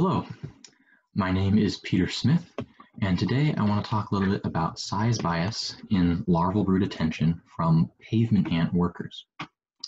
Hello, my name is Peter Smith, and today I want to talk a little bit about size bias in larval brood attention from pavement ant workers.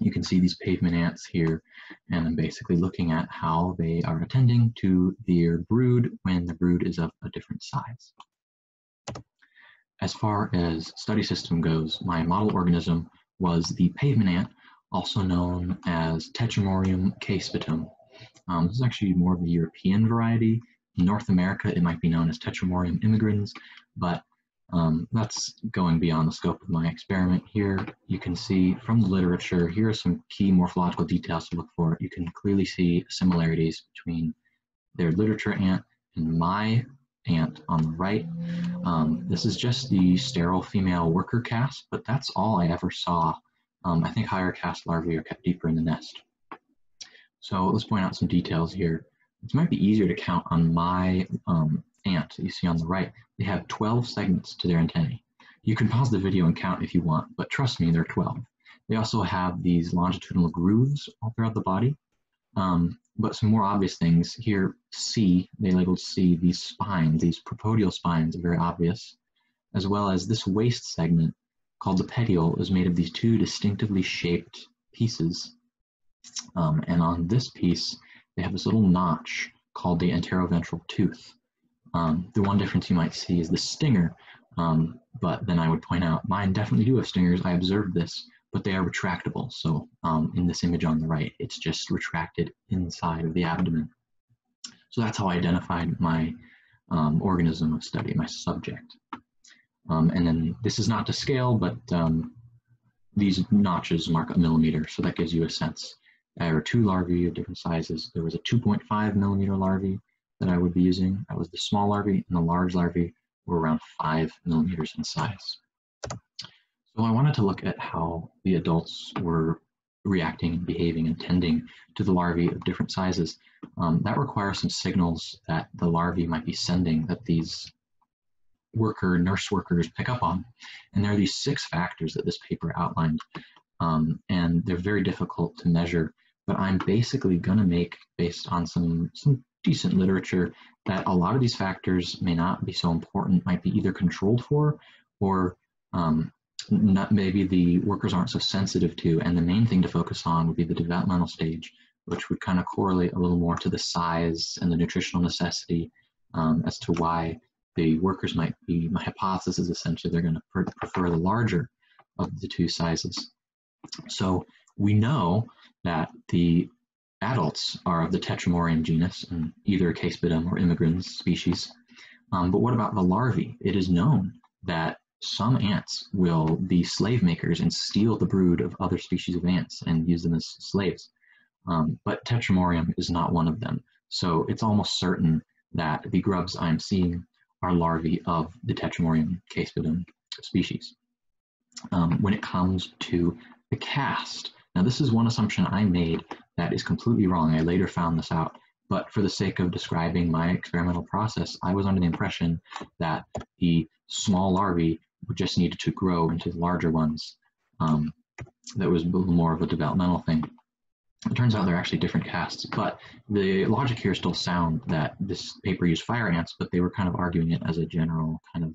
You can see these pavement ants here, and I'm basically looking at how they are attending to their brood when the brood is of a different size. As far as study system goes, my model organism was the pavement ant, also known as Tetramorium caespitum. Um, this is actually more of a European variety. In North America, it might be known as Tetramorium immigrans, but um, that's going beyond the scope of my experiment. Here you can see from the literature, here are some key morphological details to look for. You can clearly see similarities between their literature ant and my ant on the right. Um, this is just the sterile female worker cast, but that's all I ever saw. Um, I think higher caste larvae are kept deeper in the nest. So let's point out some details here. It might be easier to count on my um, ant that you see on the right. They have 12 segments to their antennae. You can pause the video and count if you want, but trust me, they're 12. They also have these longitudinal grooves all throughout the body. Um, but some more obvious things here, C, they labeled C, these spines, these propodeal spines are very obvious, as well as this waist segment called the petiole is made of these two distinctively shaped pieces um, and on this piece, they have this little notch called the anteroventral tooth. Um, the one difference you might see is the stinger, um, but then I would point out mine definitely do have stingers. I observed this, but they are retractable. So um, in this image on the right, it's just retracted inside of the abdomen. So that's how I identified my um, organism of study, my subject. Um, and then this is not to scale, but these notches mark a millimeter, so that gives you a sense. There were two larvae of different sizes. There was a 2.5 millimeter larvae that I would be using. That was the small larvae, and the large larvae were around five millimeters in size. So I wanted to look at how the adults were reacting and behaving and tending to the larvae of different sizes. Um, that requires some signals that the larvae might be sending that these worker, nurse workers pick up on. And there are these six factors that this paper outlined. Um, and they're very difficult to measure but I'm basically going to make, based on some, some decent literature, that a lot of these factors may not be so important, might be either controlled for or um, not maybe the workers aren't so sensitive to. And the main thing to focus on would be the developmental stage, which would kind of correlate a little more to the size and the nutritional necessity um, as to why the workers might be, my hypothesis is essentially they're going to prefer the larger of the two sizes. So we know that the adults are of the Tetramorium genus, and either Caespitum or immigrans species. Um, but what about the larvae? It is known that some ants will be slave makers and steal the brood of other species of ants and use them as slaves. Um, but Tetramorium is not one of them. So it's almost certain that the grubs I'm seeing are larvae of the Tetramorium caespitum species. Um, when it comes to the caste, now this is one assumption I made that is completely wrong. I later found this out. But for the sake of describing my experimental process, I was under the impression that the small larvae just needed to grow into the larger ones. Um, that was more of a developmental thing. It turns out they're actually different castes, but the logic here is still sound that this paper used fire ants, but they were kind of arguing it as a general kind of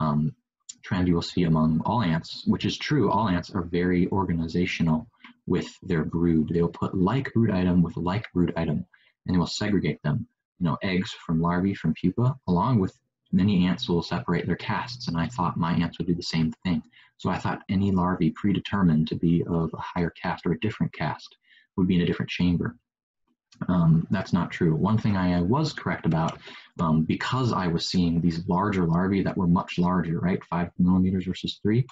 um, trend you will see among all ants, which is true. All ants are very organizational with their brood. They will put like brood item with like brood item, and they will segregate them. You know, eggs from larvae from pupa, along with many ants will separate their castes, and I thought my ants would do the same thing. So I thought any larvae predetermined to be of a higher caste or a different caste would be in a different chamber. Um, that's not true. One thing I was correct about, um, because I was seeing these larger larvae that were much larger, right, five millimeters versus three,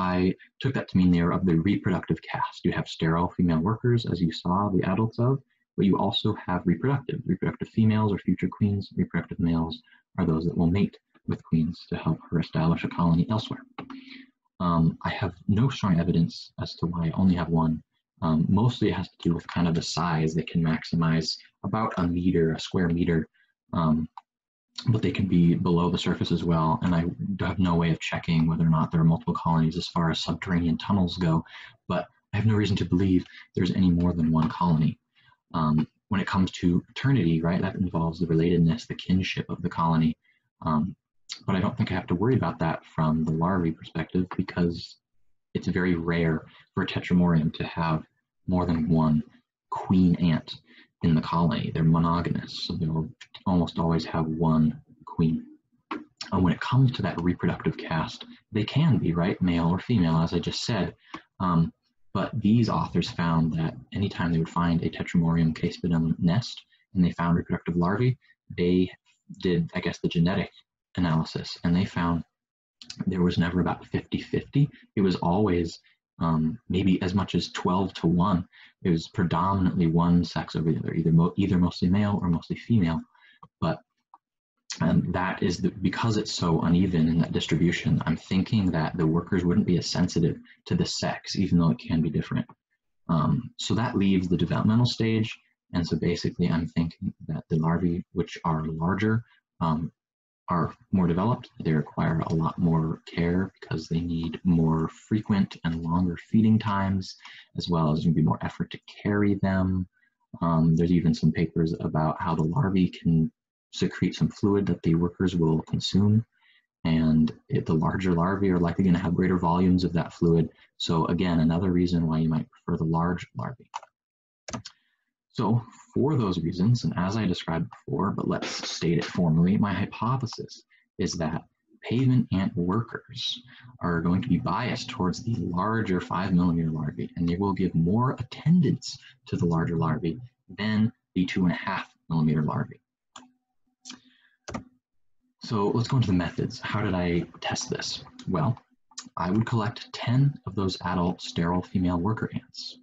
I took that to mean they're of the reproductive caste. You have sterile female workers, as you saw the adults of, but you also have reproductive. Reproductive females are future queens. Reproductive males are those that will mate with queens to help her establish a colony elsewhere. Um, I have no strong evidence as to why I only have one. Um, mostly it has to do with kind of the size. They can maximize about a meter, a square meter um, but they can be below the surface as well. And I have no way of checking whether or not there are multiple colonies as far as subterranean tunnels go, but I have no reason to believe there's any more than one colony. Um, when it comes to paternity, right, that involves the relatedness, the kinship of the colony. Um, but I don't think I have to worry about that from the larvae perspective because it's very rare for a tetramorium to have more than one queen ant in the colony. They're monogamous, so they'll almost always have one queen. And when it comes to that reproductive cast, they can be, right, male or female, as I just said. Um, but these authors found that anytime they would find a Tetramorium caespitum nest and they found reproductive larvae, they did, I guess, the genetic analysis and they found there was never about 50 50. It was always um, maybe as much as 12 to 1. It was predominantly one sex over the other, either, mo- either mostly male or mostly female. But and that is the, because it's so uneven in that distribution, I'm thinking that the workers wouldn't be as sensitive to the sex, even though it can be different. Um, so that leaves the developmental stage. And so basically, I'm thinking that the larvae, which are larger, um, are more developed. They require a lot more care because they need more frequent and longer feeding times, as well as be more effort to carry them. Um, there's even some papers about how the larvae can secrete some fluid that the workers will consume. And it, the larger larvae are likely going to have greater volumes of that fluid. So again, another reason why you might prefer the large larvae. So for those reasons, and as I described before, but let's state it formally, my hypothesis is that pavement ant workers are going to be biased towards the larger five millimeter larvae, and they will give more attendance to the larger larvae than the two and a half millimeter larvae. So let's go into the methods. How did I test this? Well, I would collect 10 of those adult sterile female worker ants,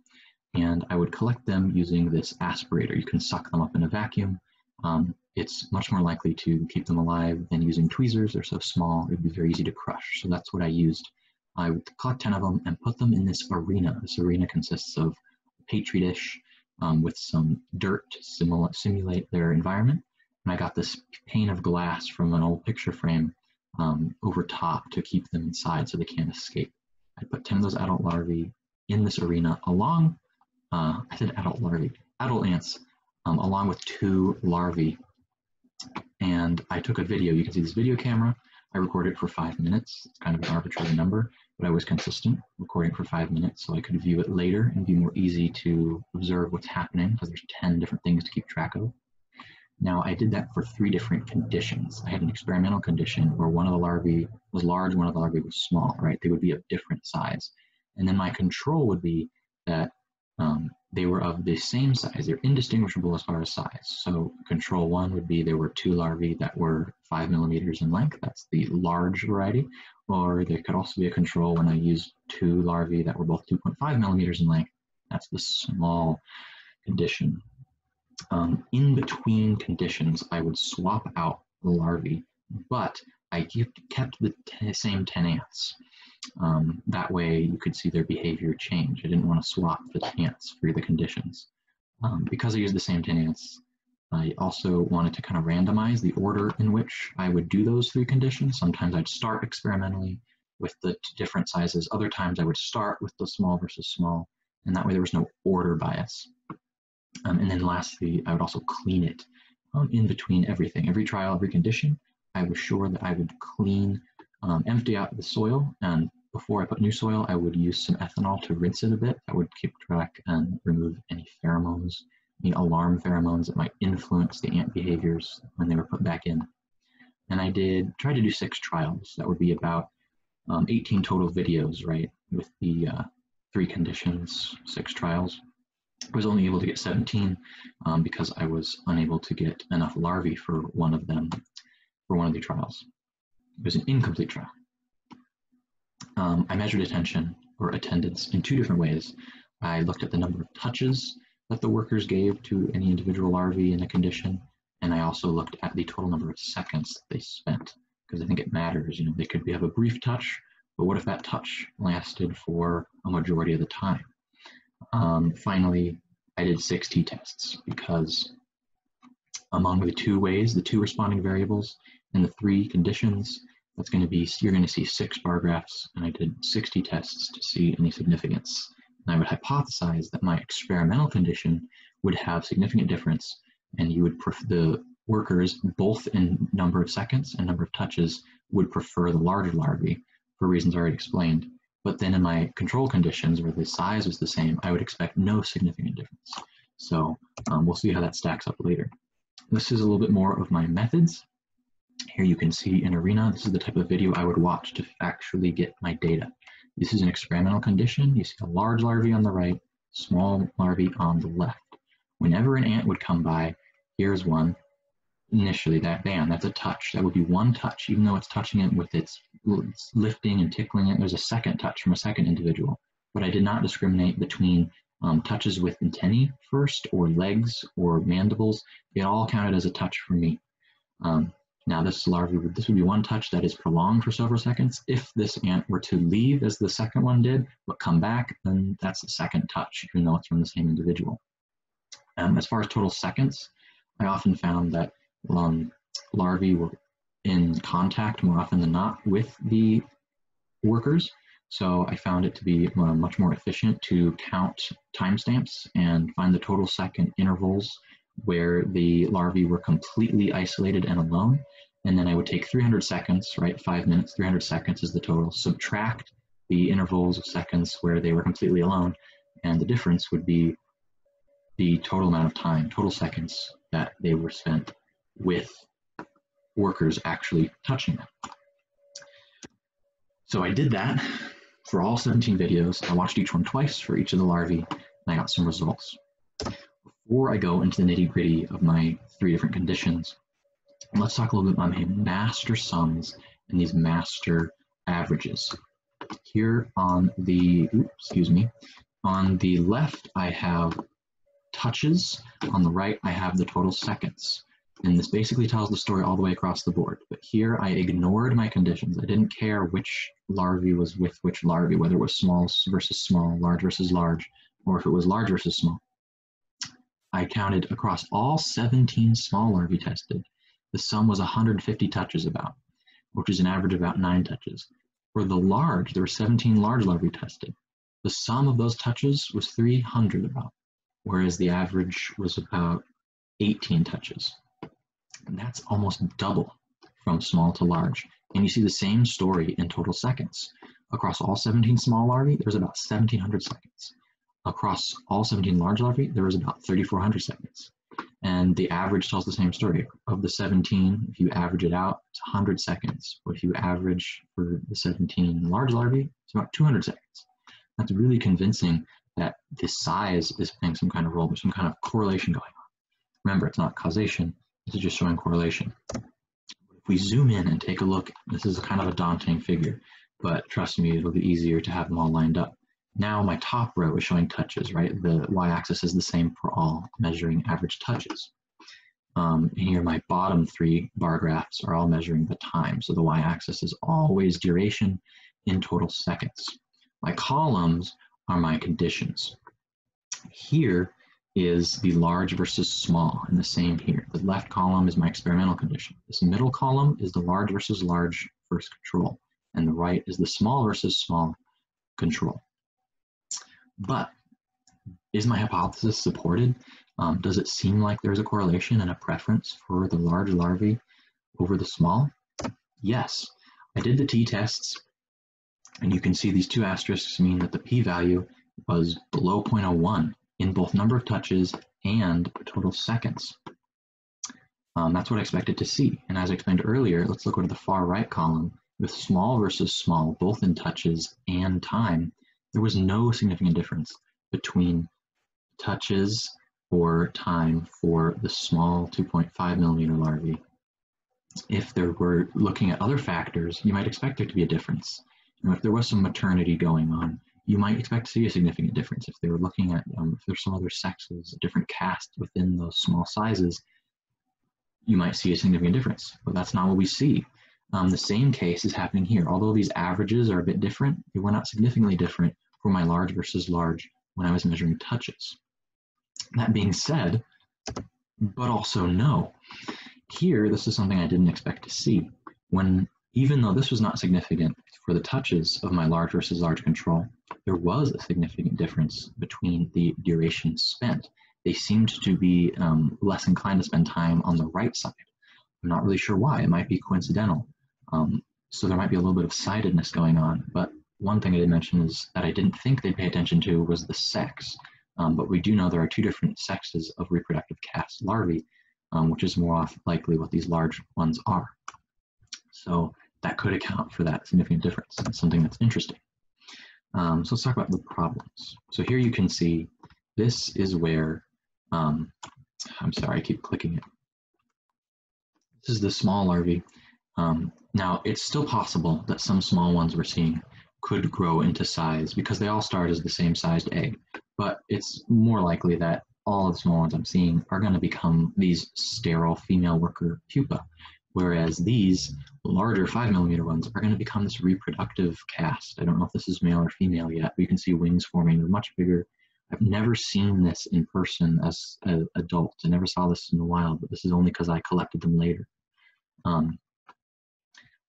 and I would collect them using this aspirator. You can suck them up in a vacuum. Um, it's much more likely to keep them alive than using tweezers. They're so small, it'd be very easy to crush. So that's what I used. I would collect 10 of them and put them in this arena. This arena consists of a petri dish um, with some dirt to simulate their environment and I got this pane of glass from an old picture frame um, over top to keep them inside so they can't escape. I put 10 of those adult larvae in this arena along, uh, I said adult larvae, adult ants, um, along with two larvae. And I took a video, you can see this video camera. I recorded for five minutes. It's kind of an arbitrary number, but I was consistent, recording for five minutes so I could view it later and be more easy to observe what's happening because there's 10 different things to keep track of. Now, I did that for three different conditions. I had an experimental condition where one of the larvae was large, one of the larvae was small, right? They would be of different size. And then my control would be that um, they were of the same size. They're indistinguishable as far as size. So control one would be there were two larvae that were five millimeters in length. That's the large variety. Or there could also be a control when I used two larvae that were both 2.5 millimeters in length. That's the small condition um, in between conditions, I would swap out the larvae, but I kept the same 10 ants. Um, that way you could see their behavior change. I didn't want to swap the ants for the conditions. Um, because I used the same 10 ants, I also wanted to kind of randomize the order in which I would do those three conditions. Sometimes I'd start experimentally with the different sizes. Other times I would start with the small versus small, and that way there was no order bias. Um, and then lastly, I would also clean it um, in between everything. Every trial, every condition, I was sure that I would clean, um, empty out the soil. And before I put new soil, I would use some ethanol to rinse it a bit. That would keep track and remove any pheromones, any alarm pheromones that might influence the ant behaviors when they were put back in. And I did try to do six trials. That would be about um, 18 total videos, right, with the uh, three conditions, six trials. I was only able to get 17 um, because I was unable to get enough larvae for one of them, for one of the trials. It was an incomplete trial. Um, I measured attention or attendance in two different ways. I looked at the number of touches that the workers gave to any individual larvae in a condition, and I also looked at the total number of seconds they spent because I think it matters. You know, they could have a brief touch, but what if that touch lasted for a majority of the time? Um, finally, I did 6 t-tests because among the two ways, the two responding variables and the three conditions, that's going to be, you're going to see six bar graphs, and I did 60 tests to see any significance. And I would hypothesize that my experimental condition would have significant difference and you would the workers both in number of seconds and number of touches would prefer the larger larvae for reasons already explained. But then in my control conditions where the size was the same, I would expect no significant difference. So um, we'll see how that stacks up later. This is a little bit more of my methods. Here you can see in Arena, this is the type of video I would watch to actually get my data. This is an experimental condition. You see a large larvae on the right, small larvae on the left. Whenever an ant would come by, here's one, initially that band, that's a touch. That would be one touch, even though it's touching it with its, its lifting and tickling it, there's a second touch from a second individual. But I did not discriminate between um, touches with antennae first, or legs, or mandibles. It all counted as a touch for me. Um, now this larvae, this would be one touch that is prolonged for several seconds. If this ant were to leave as the second one did, but come back, then that's the second touch, even though it's from the same individual. Um, as far as total seconds, I often found that um, larvae were in contact more often than not with the workers. So I found it to be uh, much more efficient to count timestamps and find the total second intervals where the larvae were completely isolated and alone. And then I would take 300 seconds, right? Five minutes, 300 seconds is the total. Subtract the intervals of seconds where they were completely alone. And the difference would be the total amount of time, total seconds that they were spent with workers actually touching them. So I did that for all 17 videos. I watched each one twice for each of the larvae, and I got some results. Before I go into the nitty gritty of my three different conditions, let's talk a little bit about my master sums and these master averages. Here on the, oops, excuse me, on the left, I have touches. On the right, I have the total seconds. And this basically tells the story all the way across the board. But here I ignored my conditions. I didn't care which larvae was with which larvae, whether it was small versus small, large versus large, or if it was large versus small. I counted across all 17 small larvae tested. The sum was 150 touches about, which is an average of about nine touches. For the large, there were 17 large larvae tested. The sum of those touches was 300 about, whereas the average was about 18 touches. And that's almost double from small to large. And you see the same story in total seconds. Across all 17 small larvae, there's about 1700 seconds. Across all 17 large larvae, there was about 3400 seconds. And the average tells the same story. Of the 17, if you average it out, it's 100 seconds. But if you average for the 17 large larvae, it's about 200 seconds. That's really convincing that the size is playing some kind of role. There's some kind of correlation going on. Remember, it's not causation, this is just showing correlation. If we zoom in and take a look, this is kind of a daunting figure, but trust me, it'll be easier to have them all lined up. Now my top row is showing touches, right? The y-axis is the same for all, measuring average touches. Um, and here my bottom three bar graphs are all measuring the time. So the y-axis is always duration in total seconds. My columns are my conditions. Here, is the large versus small, and the same here. The left column is my experimental condition. This middle column is the large versus large first control, and the right is the small versus small control. But is my hypothesis supported? Um, does it seem like there's a correlation and a preference for the large larvae over the small? Yes. I did the t-tests, and you can see these two asterisks mean that the p-value was below 0.01 in both number of touches and total seconds. Um, that's what I expected to see. And as I explained earlier, let's look at the far right column. With small versus small, both in touches and time, there was no significant difference between touches or time for the small 2.5 millimeter larvae. If there were looking at other factors, you might expect there to be a difference. You know, if there was some maternity going on, you might expect to see a significant difference if they were looking at um, if there's some other sexes, different caste within those small sizes. You might see a significant difference, but that's not what we see. Um, the same case is happening here. Although these averages are a bit different, they were not significantly different for my large versus large when I was measuring touches. That being said, but also no. Here, this is something I didn't expect to see. When, even though this was not significant for the touches of my large versus large control, there was a significant difference between the duration spent. they seemed to be um, less inclined to spend time on the right side. I'm not really sure why. It might be coincidental. Um, so there might be a little bit of sidedness going on. But one thing I did mention is that I didn't think they'd pay attention to was the sex. Um, but we do know there are two different sexes of reproductive cast larvae, um, which is more likely what these large ones are. So that could account for that significant difference. It's something that's interesting. Um, so let's talk about the problems. So here you can see this is where, um, I'm sorry, I keep clicking it. This is the small larvae. Um, now, it's still possible that some small ones we're seeing could grow into size because they all start as the same sized egg, but it's more likely that all of the small ones I'm seeing are going to become these sterile female worker pupa, whereas these larger five millimeter ones are going to become this reproductive cast. I don't know if this is male or female yet, but you can see wings forming. They're much bigger. I've never seen this in person as an adult. I never saw this in the wild, but this is only because I collected them later. Um,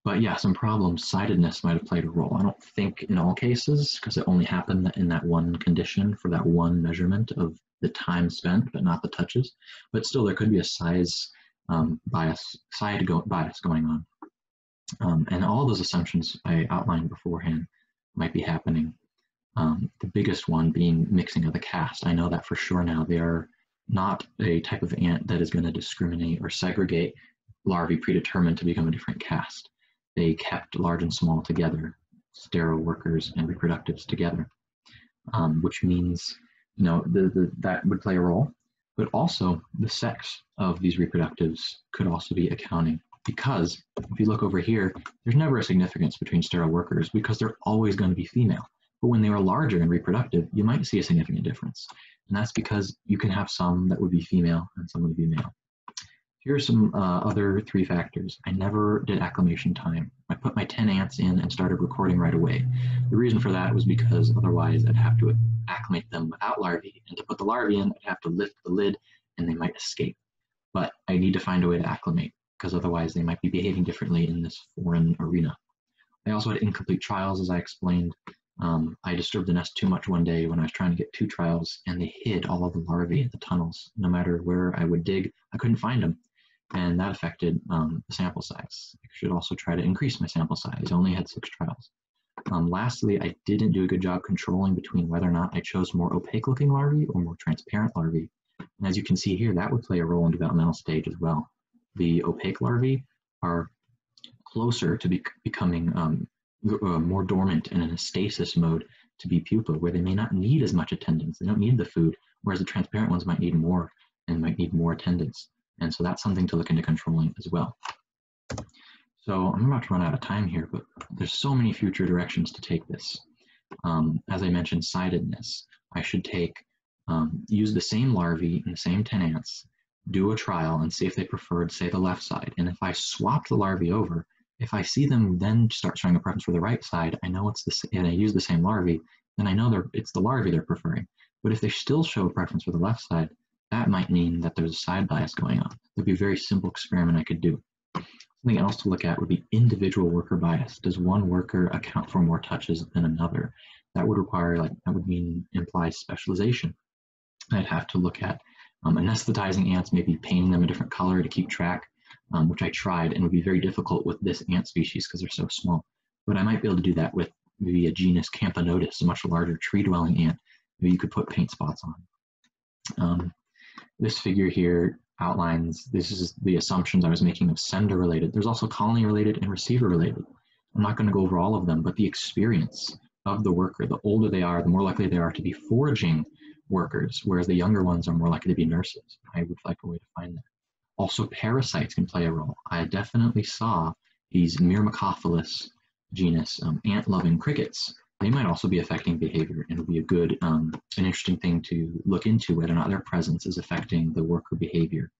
but yeah, some problems, sidedness might have played a role. I don't think in all cases, because it only happened in that one condition for that one measurement of the time spent, but not the touches. But still, there could be a size um, bias, side go bias going on. Um, and all those assumptions I outlined beforehand might be happening. Um, the biggest one being mixing of the cast. I know that for sure now. They are not a type of ant that is going to discriminate or segregate larvae predetermined to become a different caste. They kept large and small together, sterile workers and reproductives together, um, which means you know the, the, that would play a role. But also the sex of these reproductives could also be accounting because if you look over here, there's never a significance between sterile workers because they're always going to be female. But when they are larger and reproductive, you might see a significant difference. And that's because you can have some that would be female and some would be male. Here are some uh, other three factors. I never did acclimation time. I put my 10 ants in and started recording right away. The reason for that was because otherwise I'd have to acclimate them without larvae. And to put the larvae in, I'd have to lift the lid and they might escape. But I need to find a way to acclimate because otherwise they might be behaving differently in this foreign arena. I also had incomplete trials, as I explained. Um, I disturbed the nest too much one day when I was trying to get two trials, and they hid all of the larvae in the tunnels. No matter where I would dig, I couldn't find them and that affected um, the sample size. I should also try to increase my sample size. I only had six trials. Um, lastly, I didn't do a good job controlling between whether or not I chose more opaque looking larvae or more transparent larvae. And as you can see here, that would play a role in developmental stage as well. The opaque larvae are closer to be becoming um, uh, more dormant and in a stasis mode to be pupa, where they may not need as much attendance. They don't need the food, whereas the transparent ones might need more and might need more attendance. And so that's something to look into controlling as well. So I'm about to run out of time here, but there's so many future directions to take this. Um, as I mentioned, sidedness. I should take, um, use the same larvae and the same 10 ants, do a trial and see if they preferred, say, the left side. And if I swap the larvae over, if I see them then start showing a preference for the right side, I know it's the and I use the same larvae, then I know they're, it's the larvae they're preferring. But if they still show a preference for the left side, that might mean that there's a side bias going on. That'd be a very simple experiment I could do. Something else to look at would be individual worker bias. Does one worker account for more touches than another? That would require, like, that would mean imply specialization. I'd have to look at um, anesthetizing ants, maybe painting them a different color to keep track, um, which I tried and would be very difficult with this ant species because they're so small. But I might be able to do that with maybe a genus Camponotus, a much larger tree-dwelling ant. Maybe you could put paint spots on. Um, this figure here outlines, this is the assumptions I was making of sender related. There's also colony related and receiver related. I'm not going to go over all of them, but the experience of the worker, the older they are, the more likely they are to be foraging workers, whereas the younger ones are more likely to be nurses. I would like a way to find that. Also, parasites can play a role. I definitely saw these Myrmecophilus genus um, ant-loving crickets they might also be affecting behavior and it would be a good, um, an interesting thing to look into whether or not their presence is affecting the worker behavior.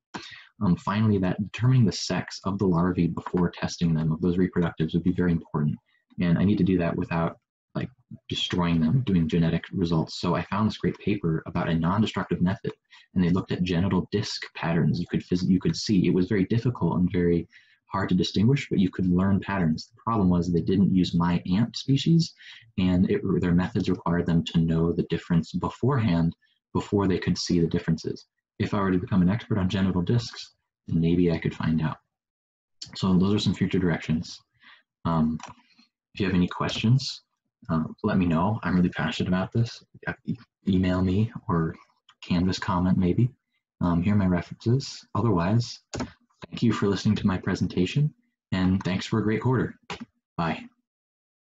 Um, finally, that determining the sex of the larvae before testing them, of those reproductives, would be very important. And I need to do that without like destroying them, doing genetic results. So I found this great paper about a non-destructive method, and they looked at genital disc patterns. You could you could see it was very difficult and very hard to distinguish, but you could learn patterns. The problem was they didn't use my ant species, and it, their methods required them to know the difference beforehand before they could see the differences. If I were to become an expert on genital discs, maybe I could find out. So those are some future directions. Um, if you have any questions, uh, let me know. I'm really passionate about this. E email me or Canvas comment maybe. Um, here are my references. Otherwise, thank you for listening to my presentation and thanks for a great quarter. Bye.